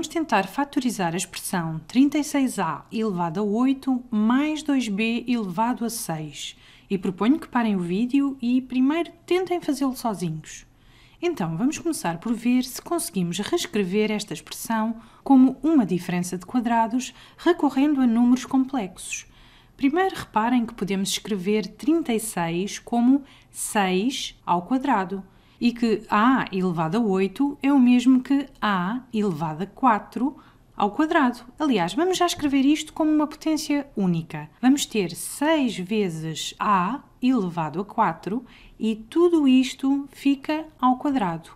Vamos tentar fatorizar a expressão 36a elevado a 8 mais 2b elevado a 6 e proponho que parem o vídeo e primeiro tentem fazê-lo sozinhos. Então, vamos começar por ver se conseguimos reescrever esta expressão como uma diferença de quadrados recorrendo a números complexos. Primeiro, reparem que podemos escrever 36 como 6 ao quadrado e que a elevado a 8 é o mesmo que a elevado a 4 ao quadrado. Aliás, vamos já escrever isto como uma potência única. Vamos ter 6 vezes a elevado a 4 e tudo isto fica ao quadrado.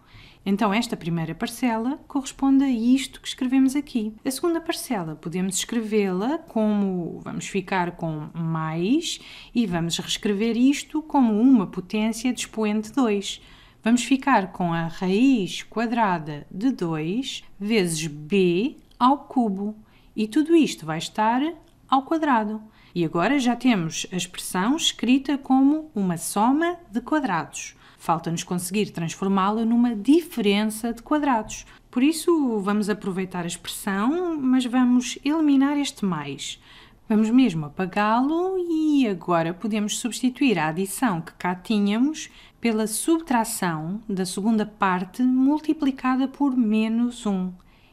Então, esta primeira parcela corresponde a isto que escrevemos aqui. A segunda parcela podemos escrevê-la como vamos ficar com mais e vamos reescrever isto como uma potência de expoente 2 vamos ficar com a raiz quadrada de 2 vezes b ao cubo. E tudo isto vai estar ao quadrado. E agora já temos a expressão escrita como uma soma de quadrados. Falta-nos conseguir transformá-la numa diferença de quadrados. Por isso, vamos aproveitar a expressão, mas vamos eliminar este mais. Vamos mesmo apagá-lo e agora podemos substituir a adição que cá tínhamos pela subtração da segunda parte multiplicada por menos 1.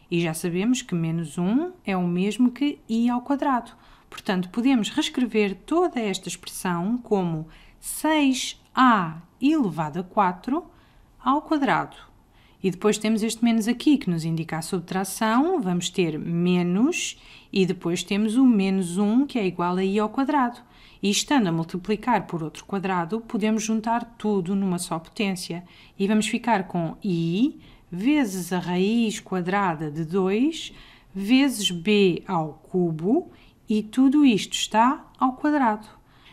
E já sabemos que menos 1 é o mesmo que i ao quadrado. Portanto, podemos reescrever toda esta expressão como 6a elevado a 4 ao quadrado. E depois temos este menos aqui, que nos indica a subtração. Vamos ter menos e depois temos o menos 1, que é igual a i ao quadrado. E estando a multiplicar por outro quadrado, podemos juntar tudo numa só potência. E vamos ficar com i vezes a raiz quadrada de 2 vezes b ao cubo e tudo isto está ao quadrado.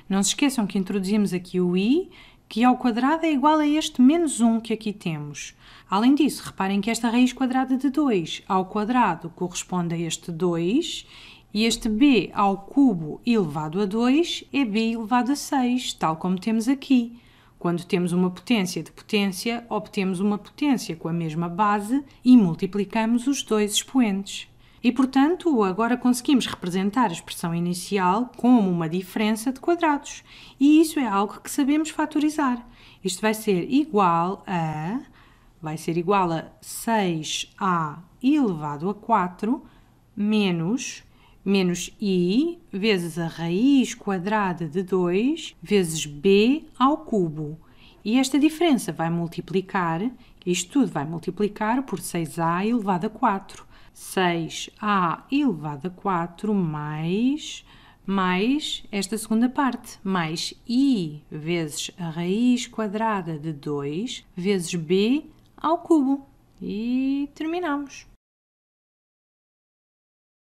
Não se esqueçam que introduzimos aqui o i, que ao quadrado é igual a este menos 1 que aqui temos. Além disso, reparem que esta raiz quadrada de 2 ao quadrado corresponde a este 2 e este b ao cubo elevado a 2 é b elevado a 6, tal como temos aqui. Quando temos uma potência de potência, obtemos uma potência com a mesma base e multiplicamos os dois expoentes. E, portanto, agora conseguimos representar a expressão inicial como uma diferença de quadrados. E isso é algo que sabemos fatorizar. Isto vai ser igual a... vai ser igual a 6a elevado a 4 menos menos i vezes a raiz quadrada de 2 vezes b ao cubo. E esta diferença vai multiplicar, isto tudo vai multiplicar por 6a elevado a 4. 6a elevado a 4 mais, mais esta segunda parte, mais i vezes a raiz quadrada de 2 vezes b ao cubo. E terminamos.